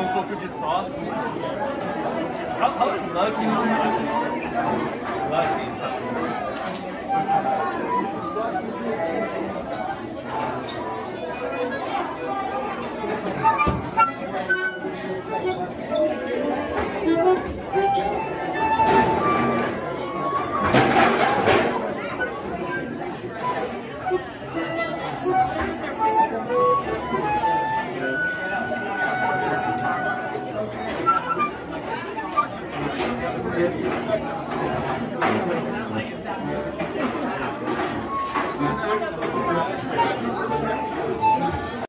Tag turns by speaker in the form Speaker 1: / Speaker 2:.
Speaker 1: um pouco de sorte. How, how is? Thank Thank you.